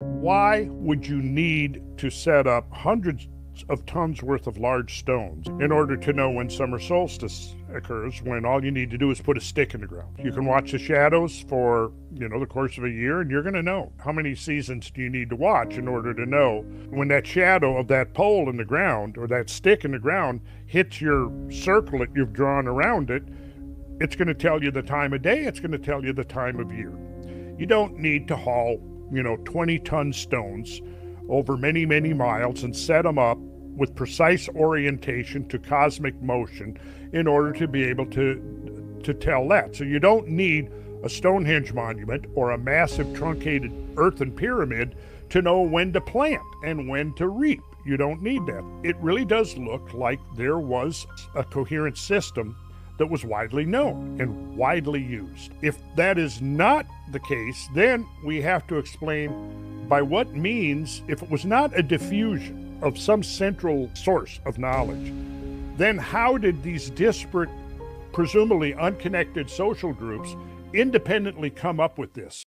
Why would you need to set up hundreds of tons worth of large stones in order to know when summer solstice occurs when all you need to do is put a stick in the ground. You can watch the shadows for, you know, the course of a year and you're going to know how many seasons do you need to watch in order to know when that shadow of that pole in the ground or that stick in the ground hits your circle that you've drawn around it. It's going to tell you the time of day, it's going to tell you the time of year. You don't need to haul, you know, 20 ton stones over many, many miles and set them up with precise orientation to cosmic motion in order to be able to, to tell that. So you don't need a Stonehenge monument or a massive truncated earthen pyramid to know when to plant and when to reap. You don't need that. It really does look like there was a coherent system that was widely known and widely used. If that is not the case, then we have to explain by what means, if it was not a diffusion, of some central source of knowledge, then how did these disparate, presumably unconnected social groups independently come up with this?